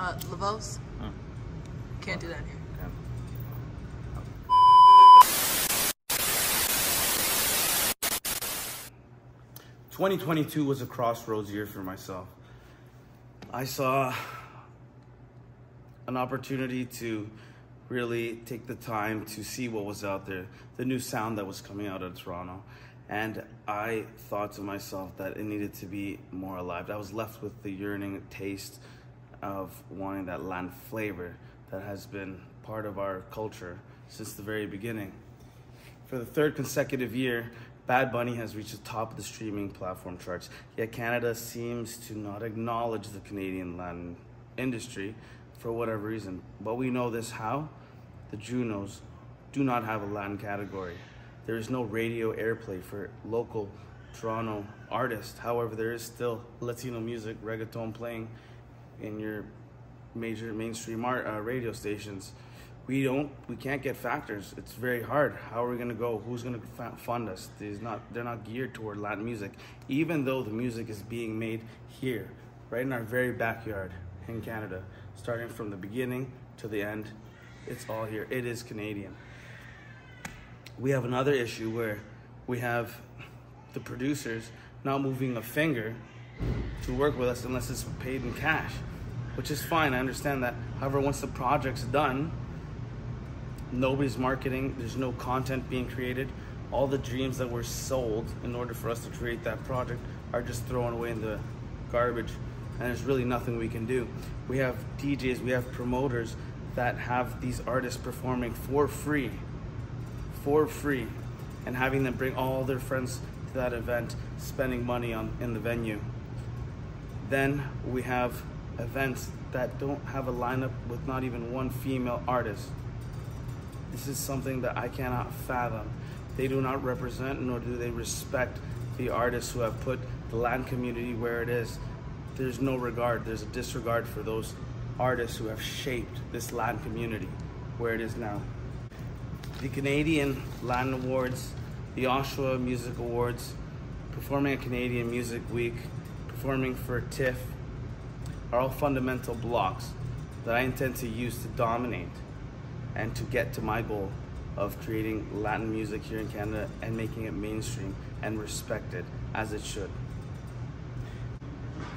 Uh, LaVoz? Hmm. Can't do that here. 2022 was a crossroads year for myself. I saw an opportunity to really take the time to see what was out there, the new sound that was coming out of Toronto. And I thought to myself that it needed to be more alive. I was left with the yearning taste of wanting that land flavor that has been part of our culture since the very beginning. For the third consecutive year, Bad Bunny has reached the top of the streaming platform charts, yet Canada seems to not acknowledge the Canadian Latin industry for whatever reason. But we know this how? The Junos do not have a Latin category. There is no radio airplay for local Toronto artists. However, there is still Latino music, reggaeton playing in your major mainstream art, uh, radio stations. We don't, we can't get factors. It's very hard. How are we gonna go? Who's gonna fund us? There's not, they're not geared toward Latin music, even though the music is being made here, right in our very backyard in Canada, starting from the beginning to the end. It's all here. It is Canadian. We have another issue where we have the producers not moving a finger to work with us unless it's paid in cash, which is fine. I understand that. However, once the project's done, nobody's marketing, there's no content being created. All the dreams that were sold in order for us to create that project are just thrown away in the garbage, and there's really nothing we can do. We have DJs, we have promoters that have these artists performing for free, for free, and having them bring all their friends to that event, spending money on in the venue. Then we have events that don't have a lineup with not even one female artist. This is something that I cannot fathom. They do not represent nor do they respect the artists who have put the Latin community where it is. There's no regard, there's a disregard for those artists who have shaped this Latin community where it is now. The Canadian Latin Awards, the Oshawa Music Awards, performing at Canadian Music Week, performing for TIFF are all fundamental blocks that I intend to use to dominate and to get to my goal of creating Latin music here in Canada and making it mainstream and respected as it should.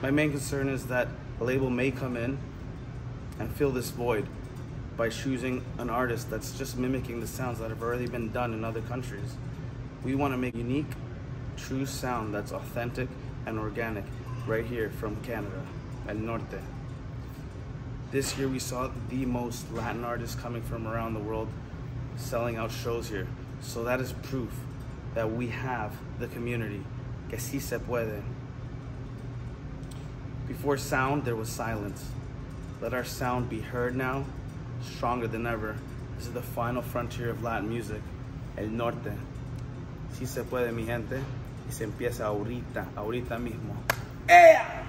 My main concern is that a label may come in and fill this void by choosing an artist that's just mimicking the sounds that have already been done in other countries. We want to make unique, true sound that's authentic and organic right here from Canada, El Norte. This year we saw the most Latin artists coming from around the world selling out shows here. So that is proof that we have the community. Que si se puede. Before sound, there was silence. Let our sound be heard now, stronger than ever. This is the final frontier of Latin music, El Norte. Si se puede, mi gente, y se empieza ahorita, ahorita mismo. ¡Ea!